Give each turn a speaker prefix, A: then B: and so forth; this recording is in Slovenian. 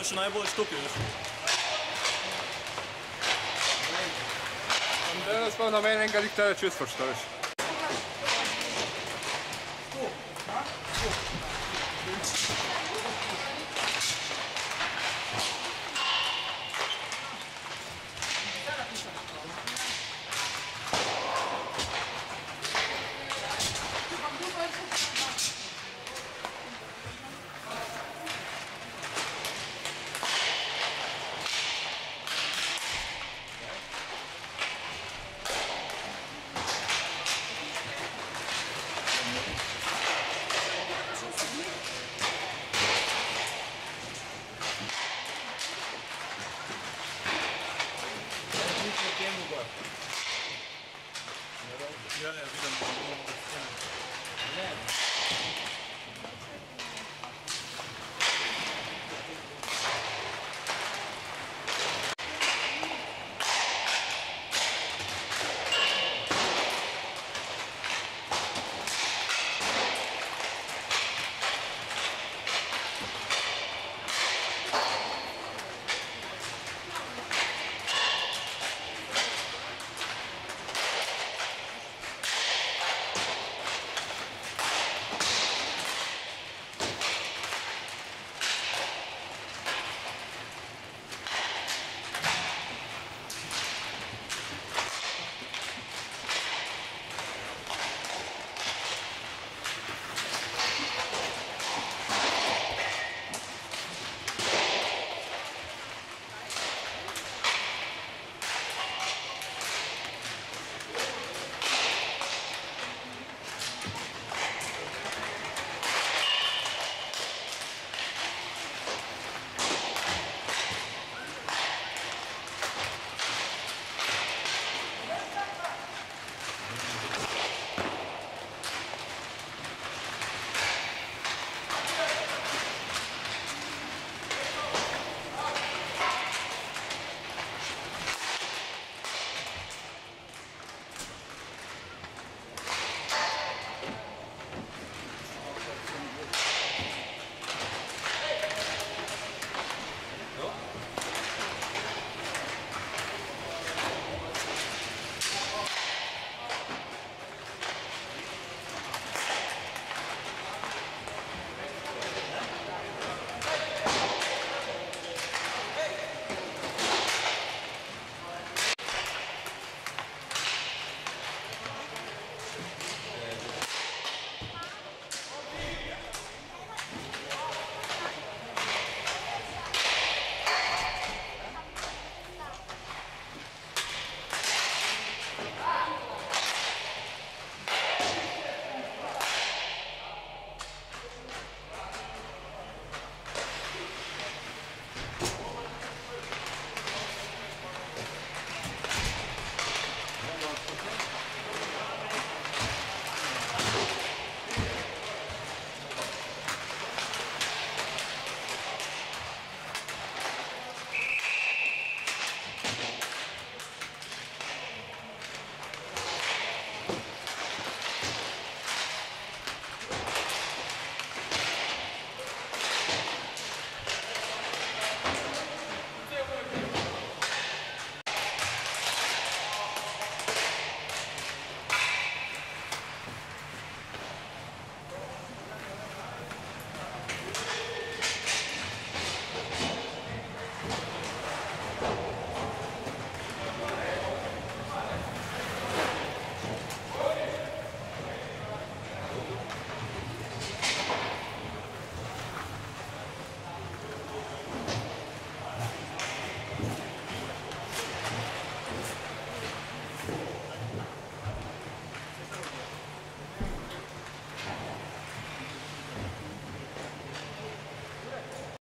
A: imajo še najbolj stopil. Danes pa na meni enega diktara čustva štariš. Thank you.